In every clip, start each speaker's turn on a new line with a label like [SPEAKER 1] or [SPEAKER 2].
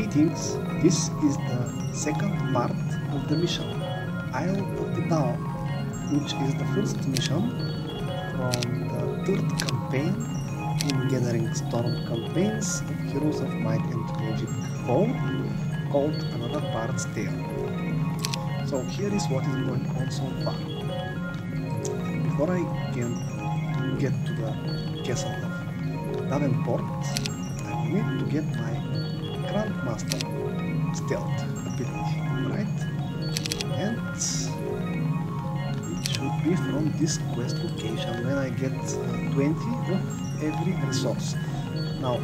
[SPEAKER 1] Greetings, this is the second part of the mission, Isle of the Dawn, which is the first mission from the third campaign in Gathering Storm campaigns of Heroes of Might and Magic 4, called Another Bard's Tale. So here is what is going on so far. Before I can get to the castle of Davenport, I need to get my Grandmaster stealth ability, right? And it should be from this quest location when I get uh, 20 of every resource. Now,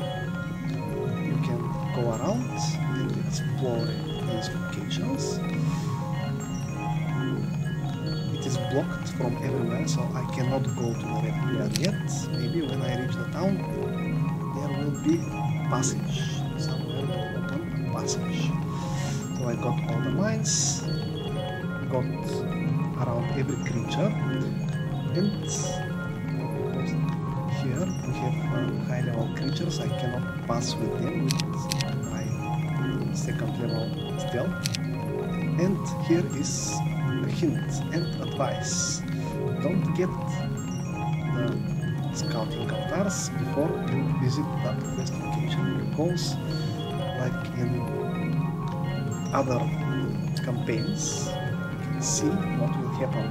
[SPEAKER 1] you can go around and explore these locations. It is blocked from everywhere, so I cannot go to the red player yet. Maybe when I reach the town, there will be passage somewhere passage. So I got all the mines, got around every creature, and here we have high level creatures. I cannot pass with them with my second level stealth. And here is a hint and advice. Don't get the scouting altars before you visit that quest location because like in other campaigns see what will happen.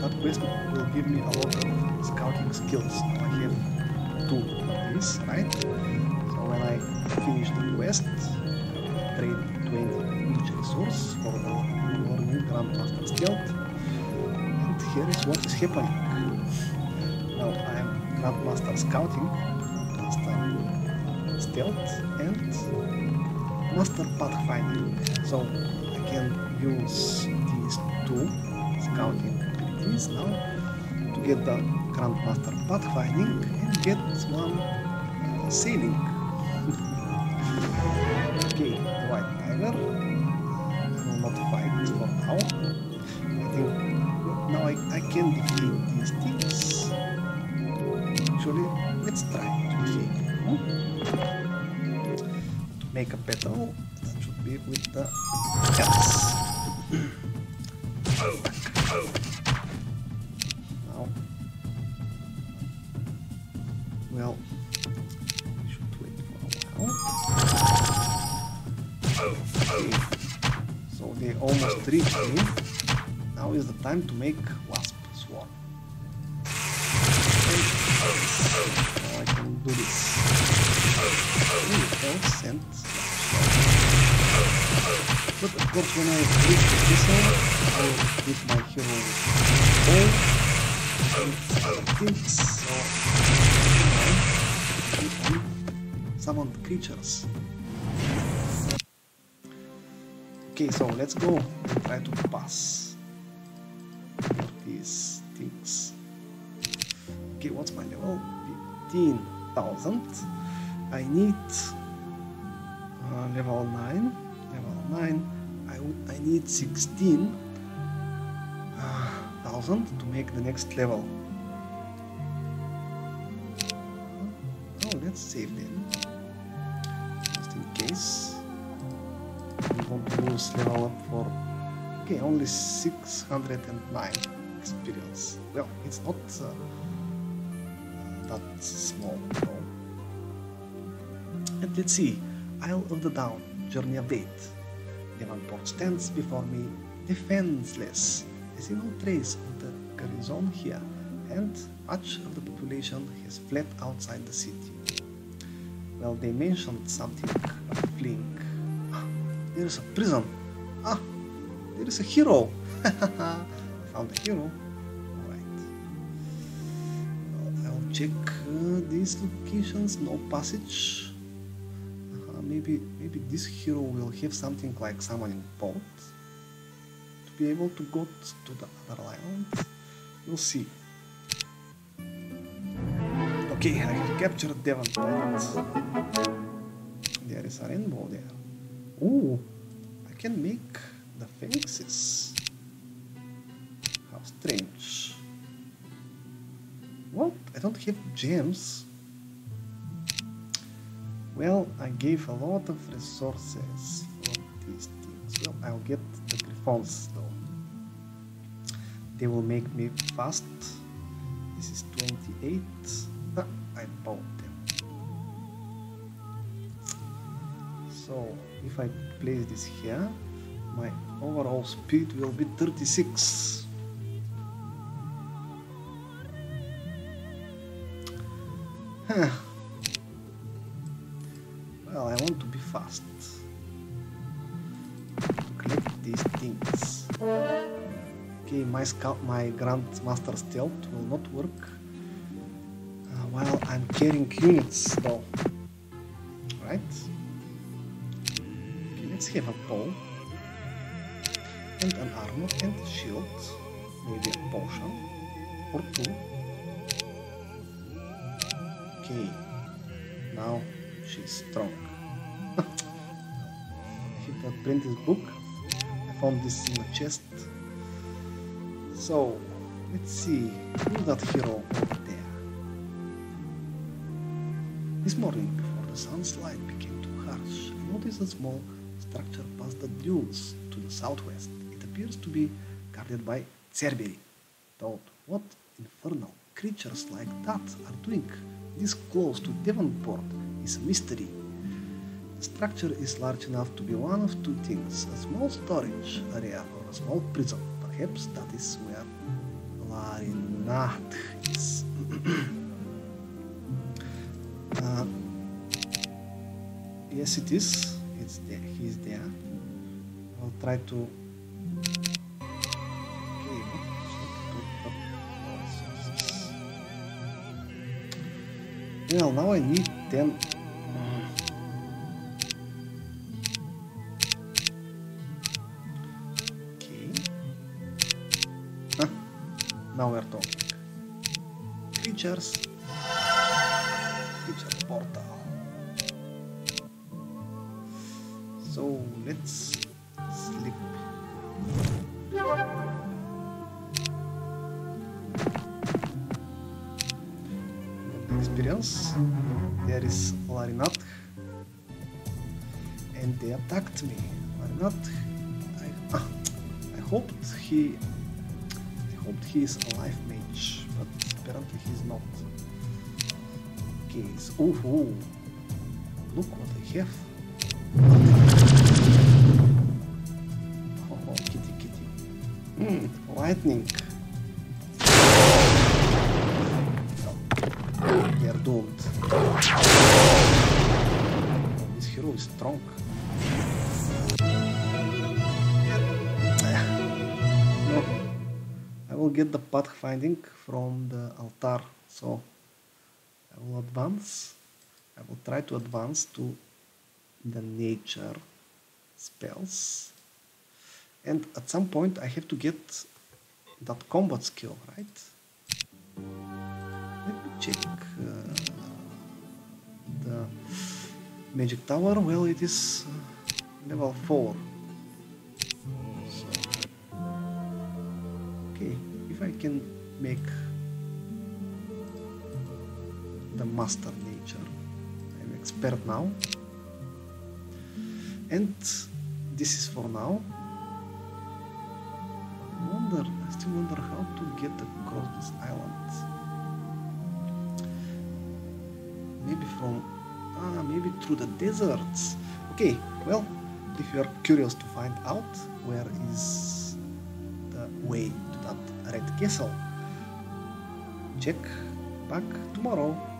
[SPEAKER 1] That quest will give me a lot of scouting skills. I have two of these right? So when I finish the quest trade 20 each resource for the for new Grandmaster Stealth and here is what is happening. Now I am Grandmaster Scouting, Stealth, and Master Pathfinding. So I can use these two scouting abilities now to get the Grandmaster Pathfinding and get one uh, sailing. Make a battle, that should be with the cats. now, well, we should wait for a while. Okay. So they almost reached me. Now is the time to make wasp swarm. Now I can do this. Ooh, and but of course when I reach the castle, I hit my hero all things so you summon creatures. Okay, so let's go try to pass these things. Okay, what's my level? 15,000. I need level 9. Level 9. I, I need 16,000 uh, to make the next level. Oh, let's save them. Just in case. I don't lose level up for. Okay, only 609 experience. Well, it's not. Uh, that small no. And let's see, Isle of the Dawn, Journey of Date. Davenport stands before me, defenseless. See no trace of the garrison here, and much of the population has fled outside the city. Well, they mentioned something of fleeing. Ah, there is a prison. Ah, there is a hero. I found a hero. Alright. I'll check uh, these locations no passage maybe maybe this hero will have something like summoning boat to be able to go to the other island. We'll see. Okay I have captured Davenport there is a rainbow there. Ooh, I can make the phoenixes how strange. What? I don't have gems. Well, I gave a lot of resources for these things. Well, I'll get the griffons though. They will make me fast. This is 28. Ah, I bought them. So, if I place this here, my overall speed will be 36. Huh. Well, I want to be fast. Collect these things. Okay, my scout, my Grandmaster Stealth will not work uh, while I'm carrying units though. Right? Okay, let's have a bow and an armor and shield. Maybe a potion or two. Okay, now she's strong. I that printed book. I found this in a chest. So, let's see who's that hero over there. This morning, before the sun's light became too harsh, I noticed a small structure past the dunes to the southwest. It appears to be guarded by Cerberi. Thought, what infernal creatures like that are doing this close to Davenport is a mystery. The structure is large enough to be one of two things a small storage area or a small prison. Perhaps that is where Larinath is. uh, yes, it is. It's there. He's there. I'll try to. Well, now I need 10 Now we're talking. Creatures. Creature portal. So let's sleep. Experience. There is Larinath And they attacked me. Larinath. I, ah, I hoped he hoped he is a life mage, but apparently he's not. Okay, so, oh, oh, look what I have. Oh, kitty, kitty. Hmm, lightning. No, they are doomed. This hero is strong. Will get the pathfinding from the altar, so I will advance. I will try to advance to the nature spells. And at some point I have to get that combat skill, right? Let me check uh, the magic tower. Well, it is uh, level 4. So, okay, I can make the master nature, I'm expert now. And this is for now. I wonder, I still wonder how to get across this island. Maybe from, ah, maybe through the deserts. Okay, well, if you are curious to find out where is the way red castle, check back tomorrow.